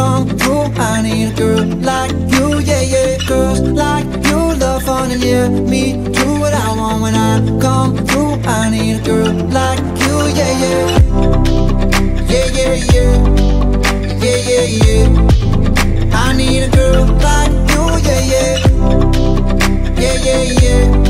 come through. I need a girl like you, yeah, yeah. Girls like you love fun and yeah, me do what I want when I come through. I need a girl like you, yeah, yeah. Yeah, yeah, yeah. Yeah, yeah, yeah. I need a girl like you, yeah, yeah. Yeah, yeah, yeah.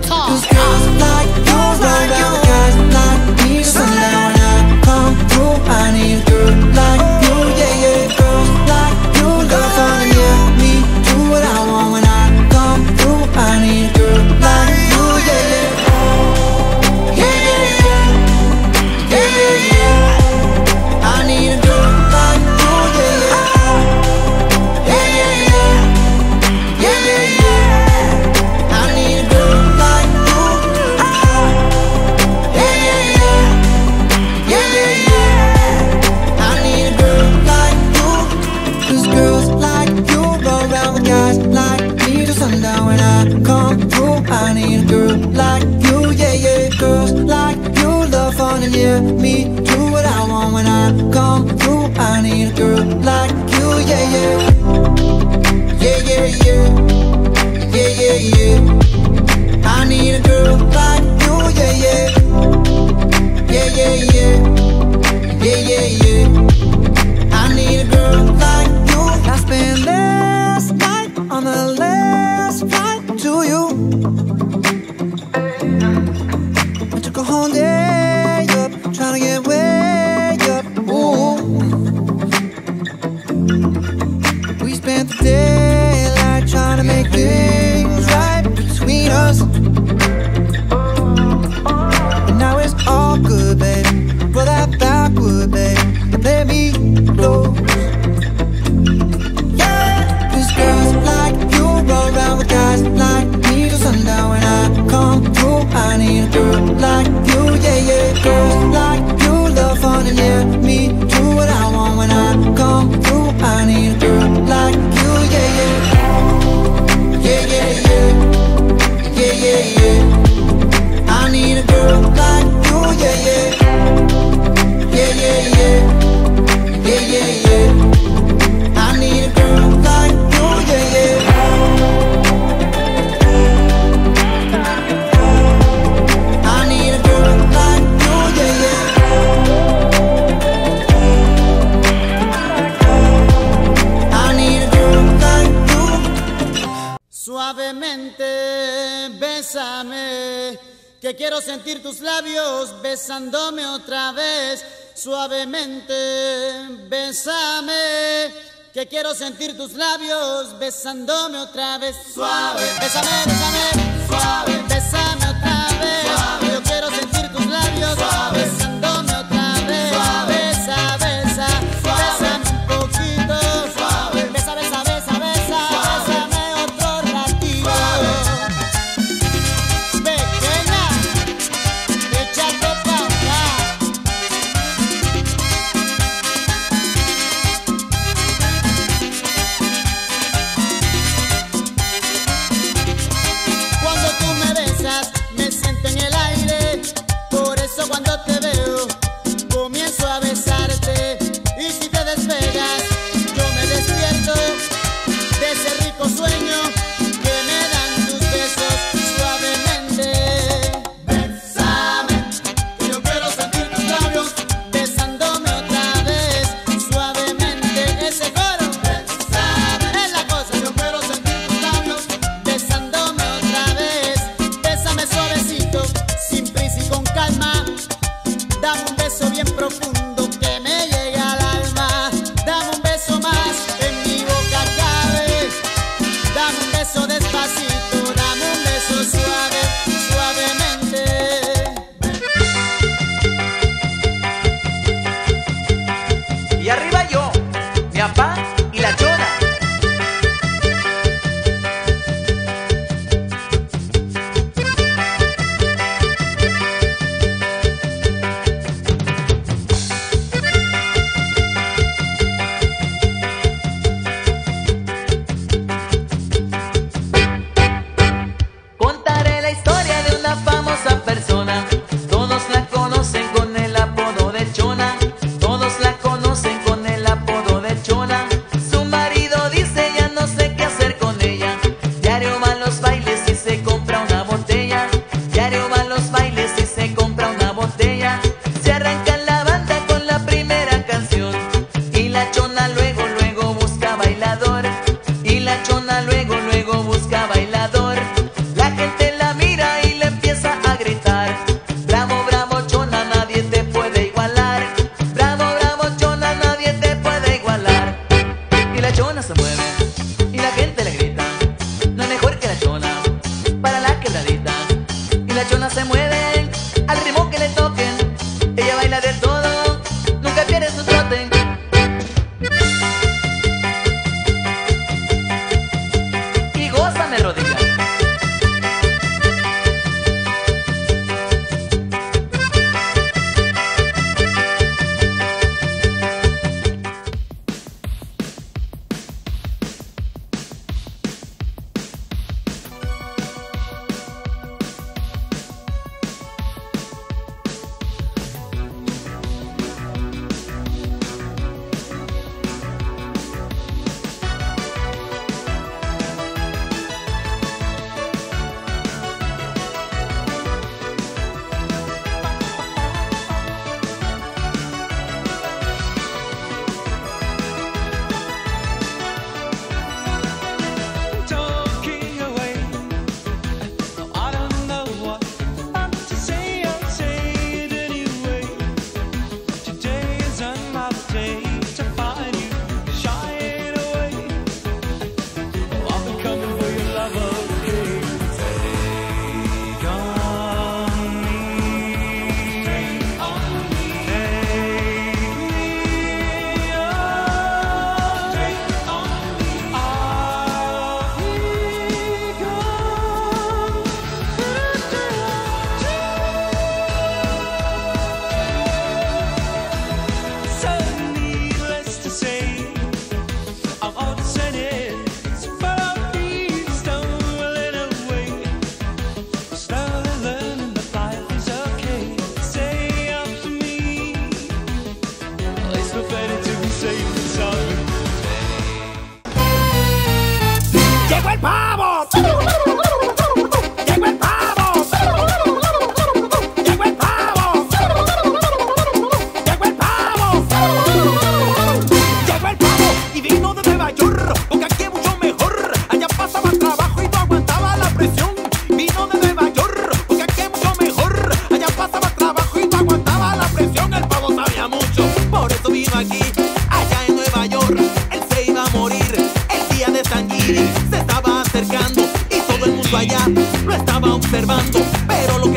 guitar. Cause girls like que quiero sentir tus labios besándome otra vez suavemente. Bésame, que quiero sentir tus labios besándome otra vez suave. Bésame, bésame, suave. Bésame otra vez suave. zona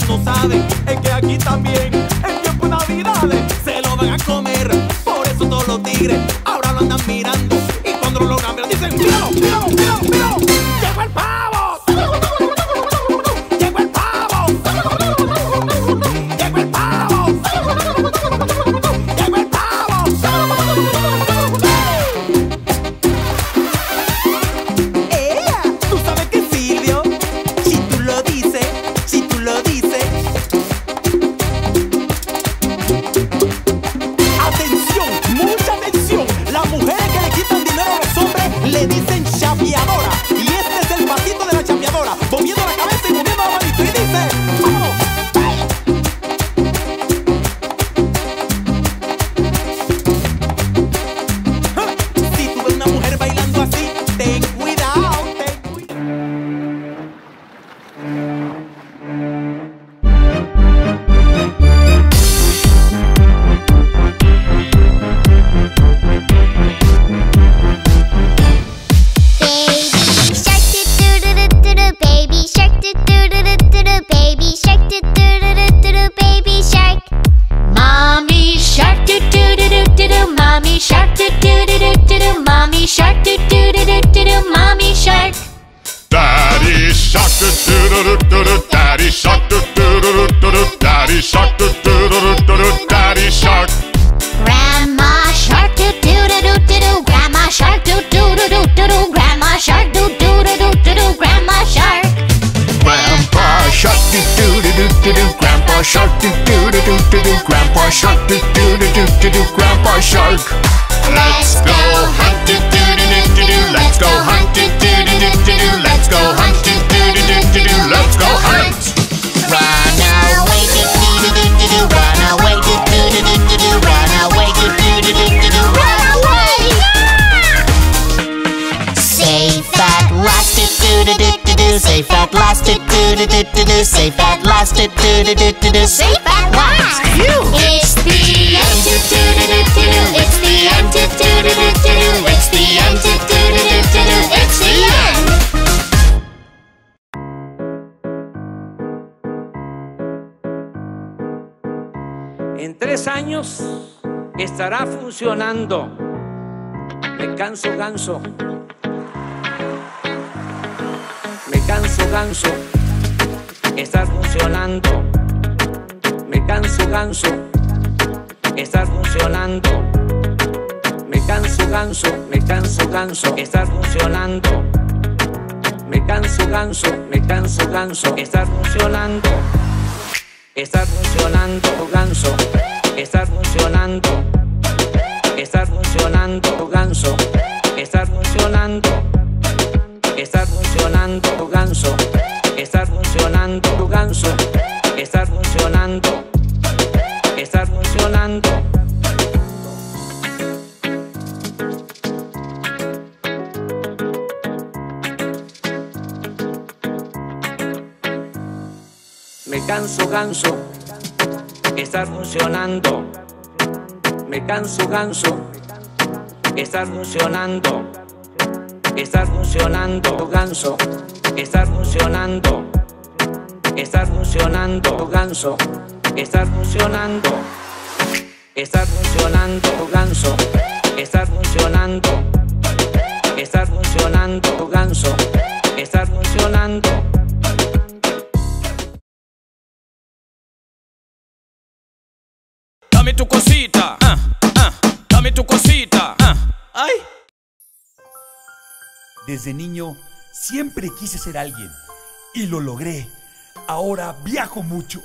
que no saben es que aquí también do do do do do do Mommy shark. Do do do do do do Mommy shark. Daddy shark. Do do do do do do Safe at last. Safe at last. It's En tres años estará funcionando. Me canso ganso. Me canso ganso estás funcionando. Me canso ganso, estás funcionando. Me canso ganso, me canso ganso, estás funcionando. Me canso ganso, me canso ganso, estás funcionando. Estás funcionando ganso, estás funcionando. Estás funcionando ganso, estás funcionando. Estás funcionando ganso. Estás funcionando. Estás funcionando. Me canso, ganso. Estás funcionando. Me canso, ganso. Estás funcionando. Estás funcionando, ganso. Estás funcionando. Estás funcionando, ganso. Estás funcionando. Estás funcionando, ganso. Estás funcionando. Estás funcionando, ganso. Estás funcionando. Dame tu cosita, ah, ah, dame tu cosita, ah, ay. Desde niño siempre quise ser alguien y lo logré. Ahora viajo mucho,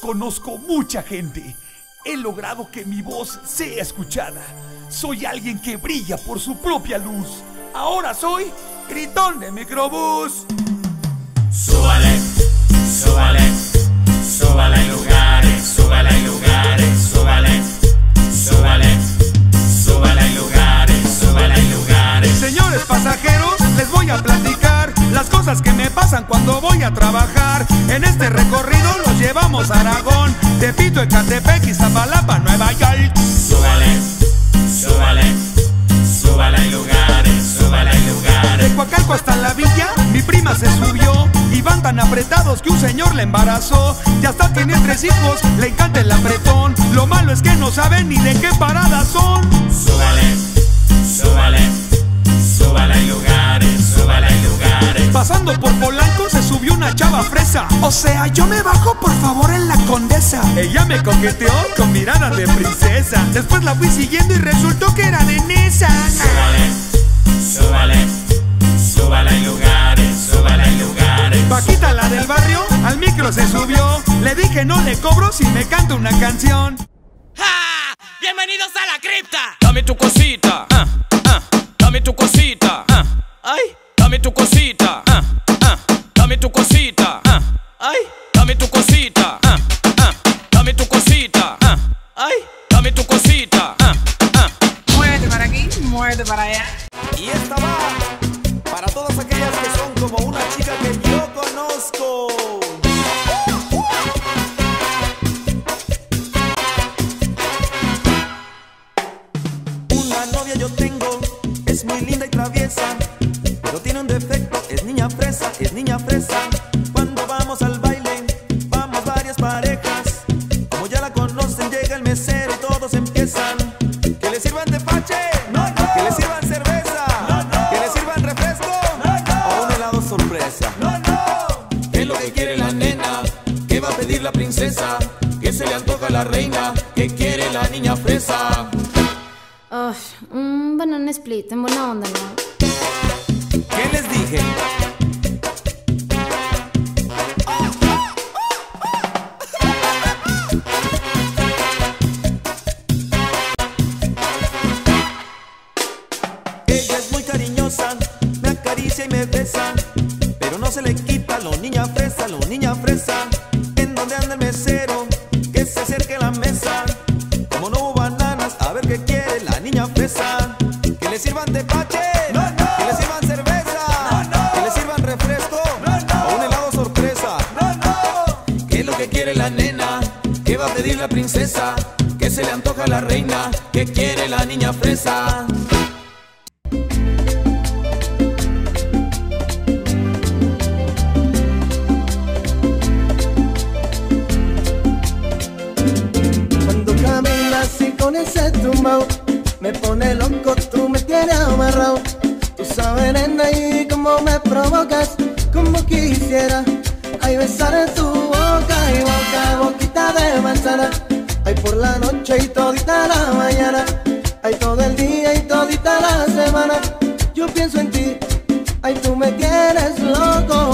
conozco mucha gente, he logrado que mi voz sea escuchada. Soy alguien que brilla por su propia luz. Ahora soy Gritón de Microbús. Súbale, súbale. Tepito, Ecatepec, Iztapalapa, Nueva York. Súbale, súbale, súbale lugares, súbale lugares. De Coacalco hasta la villa, mi prima se subió y van tan apretados que un señor le embarazó. Ya hasta tiene tres hijos, le encanta el apretón. Lo malo es que no saben ni de qué parada son. Súbale, súbale, súbale lugares, súbale lugares. Pasando por Polanco subió una chava fresa. O sea, yo me bajo por favor en la condesa. Ella me coqueteó con mirada de princesa. Después la fui siguiendo y resultó que era de Nesa. Súbale, súbale, súbale hay lugares, súbale hay lugares. Paquita, la del barrio, al micro se subió. Le dije no le cobro si me canta una canción. ¡Bienvenidos a la cripta! Dame tu cosita, ah, ah, dame tu cosita, ah, ay, dame tu cosita, ah, dame tu cosita, ah, ay, dame tu cosita, ah, ah, dame tu cosita, ah, ay, dame tu cosita, ah, ah. Muévete para aquí, muévete para allá. Y esta va para todas aquellas que son como una chica que yo conozco. Una novia yo tengo, es muy linda y traviesa, es niña fresa. Me acaricia y me besa, pero no se le quita lo niña fresa, lo niña fresa. ¿En dónde anda el mesero? Que se acerque a la mesa. Como no hubo bananas, a ver qué quiere la niña fresa. Que le sirvan de pache, que le sirvan cerveza, que le sirvan refresco o un helado sorpresa. ¿Qué es lo que quiere la nena? ¿Qué va a pedir la princesa? ¿Qué se le antoja a la reina? ¿Qué quiere la niña fresa? Tú sabes, nena, y cómo me provocas Como quisiera. Ay, besar en tu boca y boca, boquita de manzana. Ay, por la noche y todita la mañana. Ay, todo el día y todita la semana. Yo pienso en ti. Ay, tú me tienes loco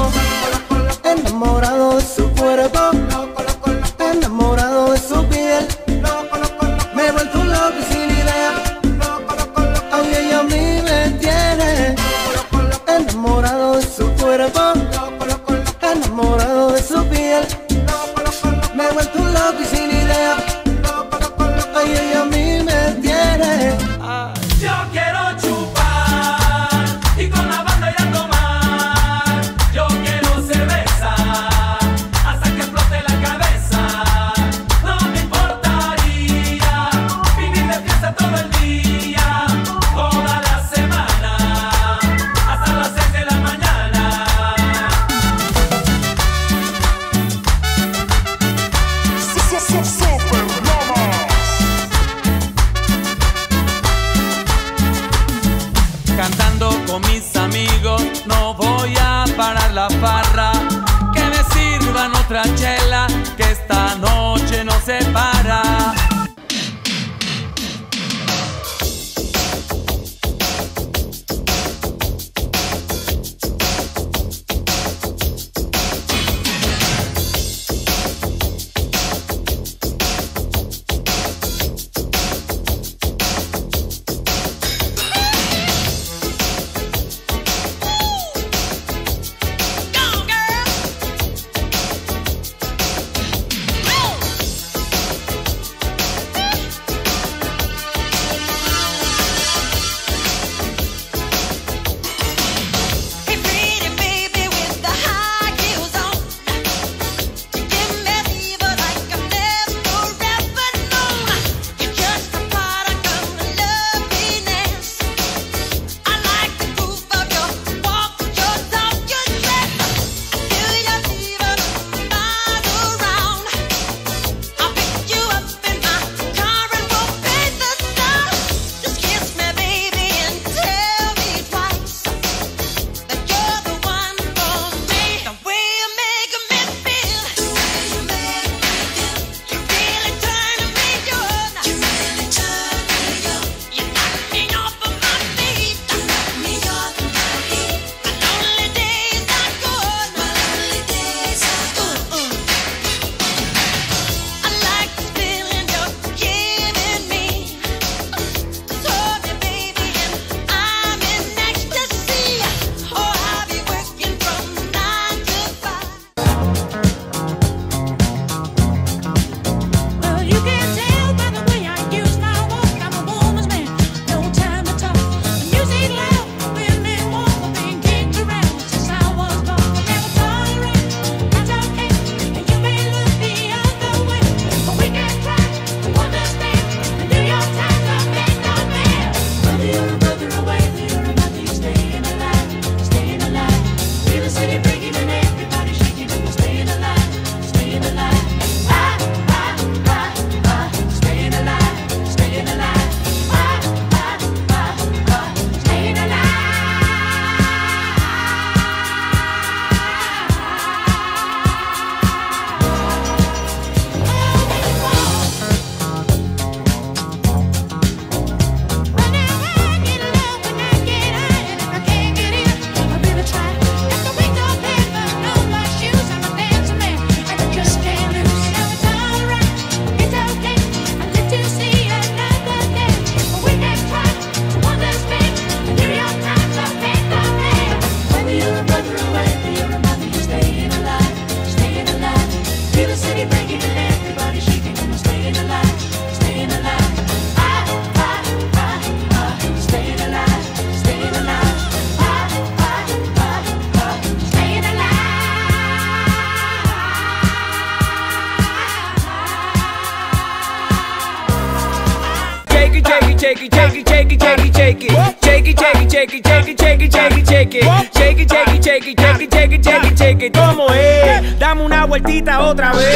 shake it, shake it, shake it, shake it, shake it. Shake it, shake it, shake it, shake it, shake it, shake it, shake it. Shake it, shake it, shake it, shake it, shake it, shake it, shake it. ¿Cómo es? Dame una vueltita otra vez.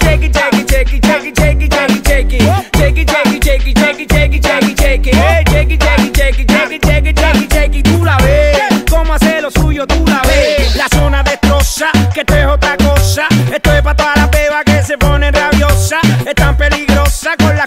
Shake it, shake it, shake it, shake it, shake it, shake it, shake it. Shake it, shake it, shake it, Tú la ves. Lo suyo, tú la ves. La zona destroza, que esto es otra cosa. Esto es que se. Es tan peligrosa con la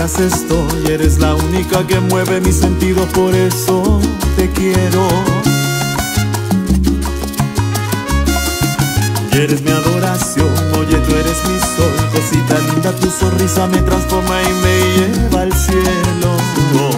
quieras estoy. Eres la única que mueve mis sentidos, por eso te quiero. Y eres mi adoración, oye tú eres mi sol, cosita linda, tu sonrisa me transforma y me lleva al cielo.